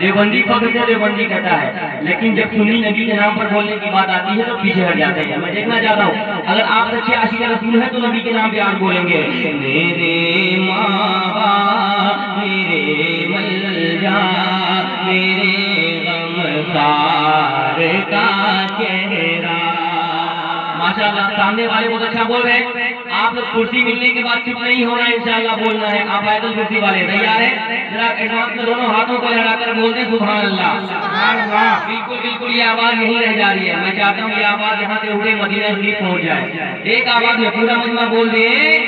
دیوبندی دیوبندی کہتا ہے۔ لیکن جب سنی نبی کے نام پر بولنے کی بات آتی ہے تو پیچھے ہٹ جاتے ہیں۔ میں دیکھنا چاہتا ہوں، اگر آپ سچے عاشق رسول ہیں تو نبی کے نام پہ آپ بولیں گے، میرے ماں میرے مل جا میرے ماشاءاللہ سامنے والے بہت اچھا بول رہے ہیں۔ آپ لوگ کرسی ملنے کے بعد چپ نہیں ہونا ہے انشاءاللہ بولنا ہے آپ آئے تو کرسی والے تیار ہیں؟ ذرا ایڈوانس میں دونوں ہاتھوں کو لڑا کر بول دیں۔ سبحان اللہ۔ ہاں، بالکل بالکل یہ آواز نہیں رہ جاری ہے۔ میں چاہتا ہوں یہ آواز یہاں سے اڑے مدینہ شریف پہنچ جائے۔ ایک آواز میں پورا مجمع بول دیے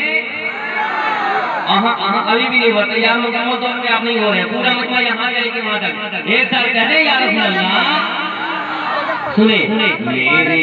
ابھی بھی نہیں بولتے یار مکمل طور پہ آپ نہیں ہو رہے ہیں۔ پورا مجمع یہاں سے لے کے وہاں تک۔ ایک سال کہتے یار سنے میرے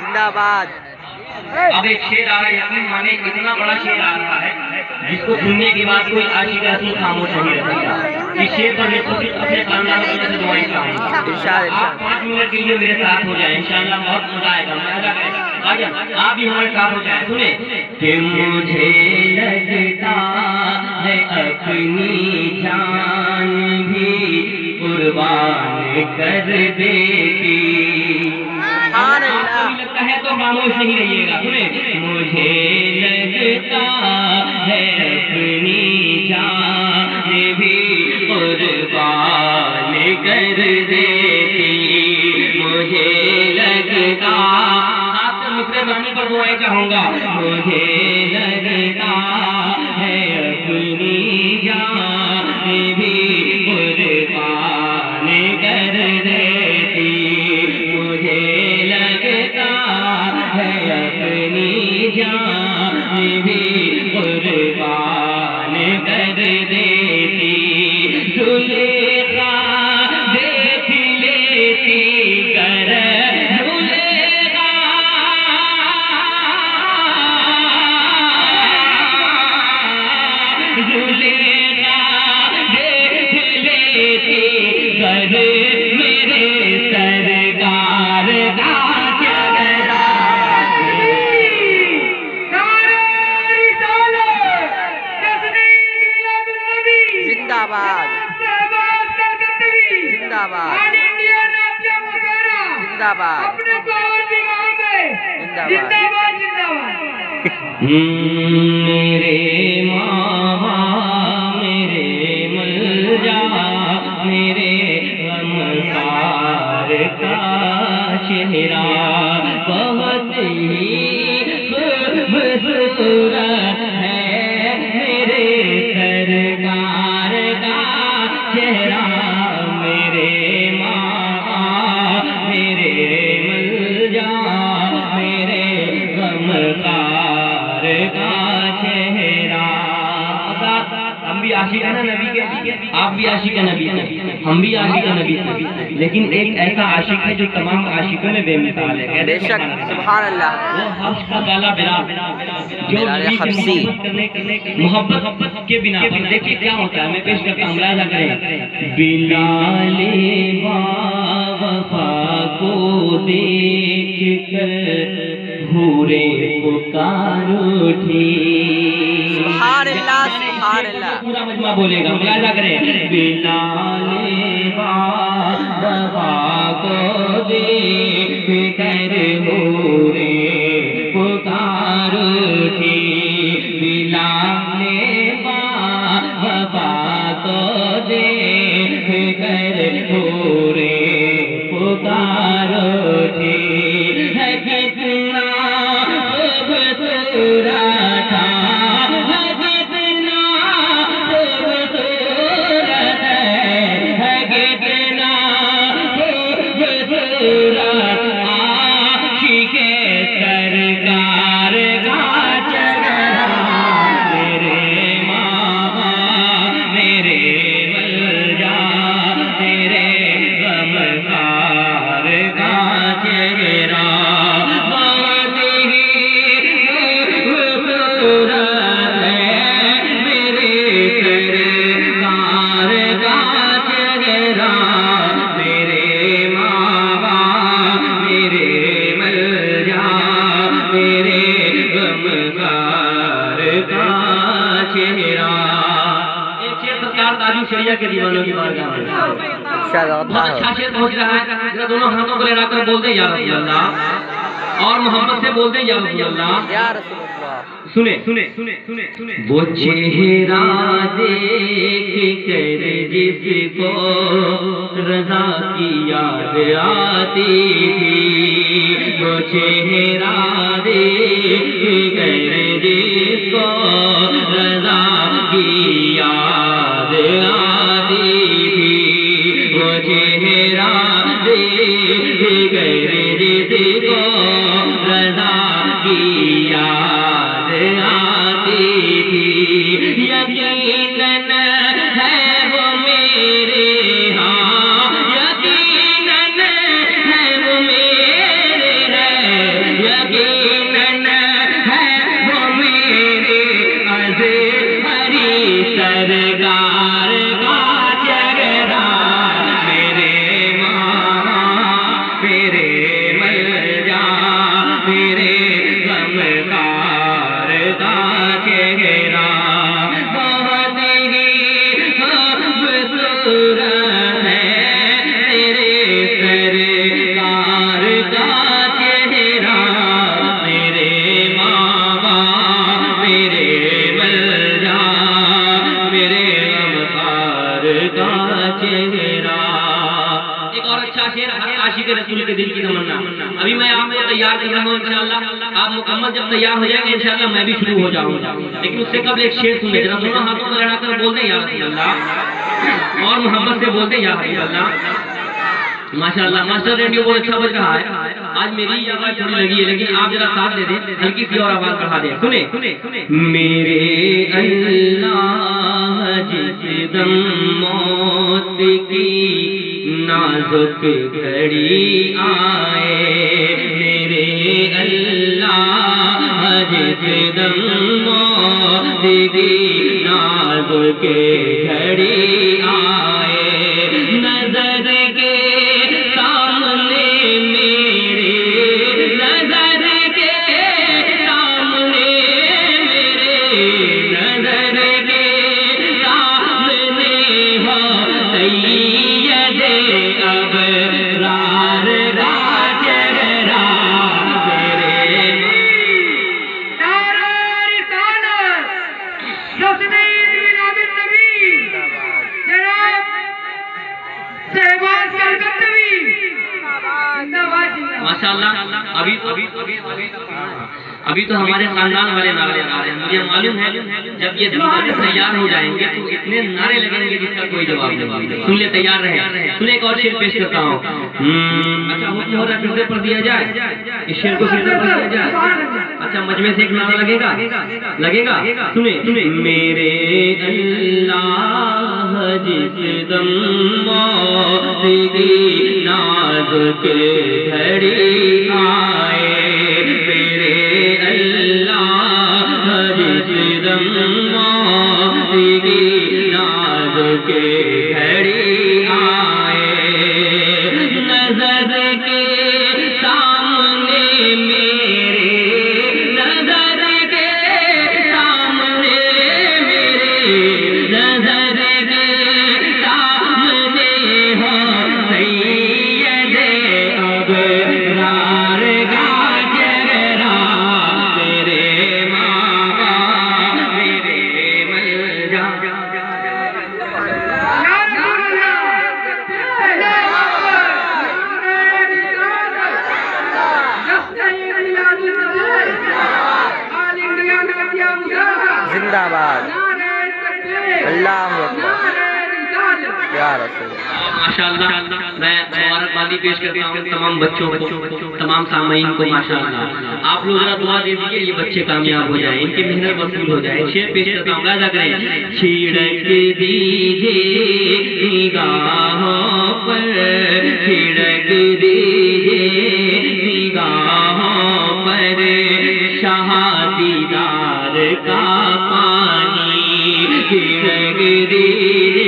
زندہ باد۔ اب ایک شیر آ رہا ہے اپنے مانے اتنا بڑا شیر آ رہا ہے جس کو سننے کے بعد کوئی آشی کا ایسی خاموش نہیں رہے گا اس شیر پر میرے خود اپنے خاندان کی سے دعائیں چاہیں گا۔ آپ پانچ منٹ کے لیے میرے ساتھ ہو جائیں انشاءاللہ بہت مزہ آئے گا۔ آجا آپ بھی ہمارے ساتھ ہو جائیں سنیں۔ کہ مجھے لگتا ہے اپنی جان بھی قربان کر دیتی۔ خاموش نہیں رہیے گا۔ مجھے زندہ باد۔ زندہ باد۔ میرے ماں عاشق نبی۔ ہم بھی عاشق نبی۔ لیکن ایک ایسا عاشق ہے جو تمام عاشقوں میں بے مثال ہے۔ بے شک سبحان اللہ۔ وہ حفظ کا بالا بلا جو نبی سے محبت محبت کے بنا پر۔ دیکھیں کیا ہوتا ہے میں پیش کرتا ہوں ملاحظہ کریں۔ بلال وفا کو دیکھ کر بھورے کو کار اٹھی۔ سبحان اللہ۔ پورا مجمع بولے گا ملاحظہ کریں بلال بابا کو دے کر پورے شریعہ کے دیوانوں کی بارگاہ میں۔ بہت اچھا شیر پہنچ رہا ہے۔ ذرا دونوں ہاتھوں کو لہرا کر بولتے ہیں یا رسول اللہ۔ اور محمد سے بولتے ہیں یا رسول اللہ۔ یا رسول اللہ۔ سنے سنے سنے سنے سنے وہ چہرہ دیکھ کر جس کو رضا کی یاد آتی تھی۔ وہ چہرہ دیکھ کر جس کو یاد آتی تھی ایک اور اچھا شعر ہر عاشق رسول کے دل کی تمنا۔ ابھی میں آپ کو تیار کر رہا ہوں انشاءاللہ۔ آپ مکمل جب تیار ہو جائیں گے انشاءاللہ میں بھی شروع ہو جاؤں گا۔ لیکن اس سے قبل ایک شعر سن لیں ذرا دونوں ہاتھوں کو لڑا کر بولتے ہیں، یا رسول اللہ۔ اور محمد سے بولتے ہیں، یا رسول اللہ۔ ماشاءاللہ ماسٹر ریڈیو بہت اچھا بج رہا ہے۔ آج میری آواز تھوڑی لگی ہے، لیکن آپ ذرا ساتھ دے دیں۔ ہلکی سی اور آواز بڑھا دیں۔ سنے میرے اللہ جس دم موت کی نازک گھڑی آئے۔ میرے اللہ ہر دم موت نازک گھڑی ابھی تو ابھی تو ہمارے خاندان والے نعرے آ رہے ہیں۔ مجھے معلوم ہے جب یہ دیوانے تیار ہو جائیں گے تو اتنے نعرے لگیں گے جس کا کوئی جواب نہیں۔ سن لے تیار رہے۔ سن ایک اور شعر پیش کرتا ہوں۔ ہم، اچھا حکم ہو رہا ہے پھر سے پڑھ دیا جائے۔ اس شعر کو پھر سے پڑھ دیا جائے۔ اچھا مجمع سے ایک نعرہ لگے گا؟ لگے گا؟ سنے سنے میرے اللہ جس دم موت کی نازک گھڑی آئے۔ زندہ باد۔ اللہ اکبر۔ ماشاء اللہ میں پیش کرتا ہوں تمام بچوں کو، تمام سامعین کو ماشاء اللہ آپ لوگ ذرا دعا دے دیجیے یہ بچے کامیاب ہو جائیں، ان کی محنت وصول ہو جائے۔ شیر پیش کرتا ہوں گایا کریں۔ چھڑک دیجیے نگاہوں پر چھڑک دیجیے نگاہوں پر۔ شاہ دیدار کا پانی گری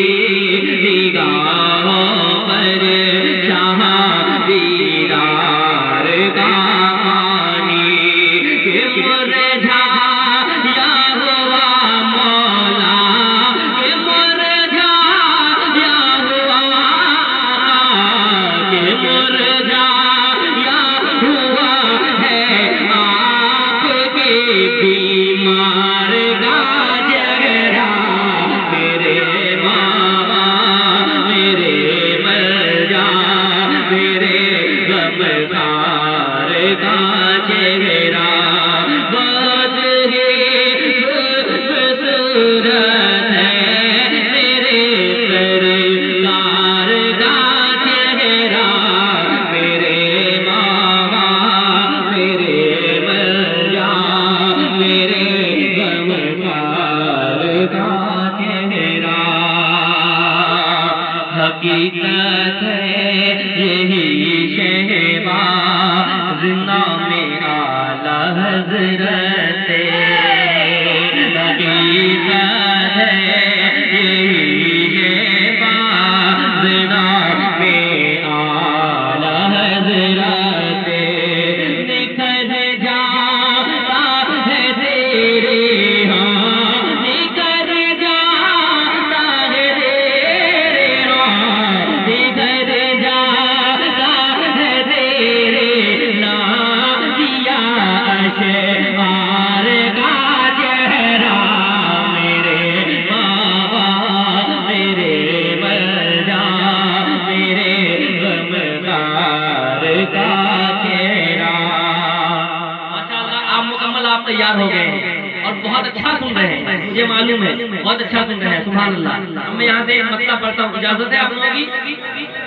تیار ہو گئے اور بہت اچھا سن رہے ہیں، مجھے معلوم ہے، بہت اچھا سن رہے ہیں، سبحان اللہ۔ اب میں یہاں سے ایک مسئلہ پڑھتا ہوں، اجازت ہے آپ لوگوں کی؟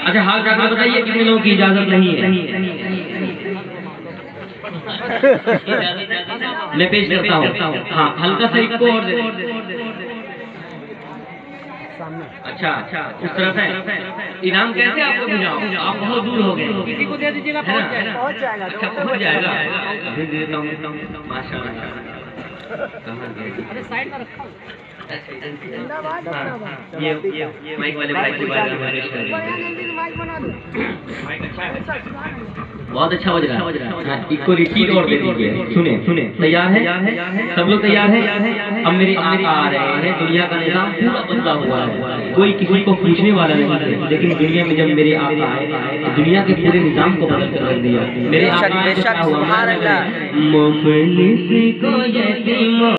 اچھا حال جا بتائیے، کتنے لوگوں کی اجازت نہیں ہے؟ میں پیش کرتا ہوں ہاں ہلکا سا ایک کو اور دے اچھا اچھا اس طرف ہے انعام کیسے آپ کو آپ بہت دور ہو گئے کسی کو دے دیجیے گا پہنچ جائے گا اچھا پہنچ جائے گا ابھی دیتا ہوں ماشاء اللہ کہاں گئے ہاں، بارے میں ہیں بہت اچھا بج رہا ہے۔ ہاں، کو ریپیٹ اور دے دیجیے سنیں سنیں۔ تیار ہے سب لوگ تیار ہیں؟ اب میرے آقا آ رہے ہیں دنیا کا نظام پورا بدلا ہوا ہے۔ کوئی کسی کو پوچھنے والا نہیں ہے۔ لیکن دنیا میں جب میرے آقا آئے دنیا کے پورے نظام کو بدل کر رکھ دیا۔ میرے آقا کیا ہوا؟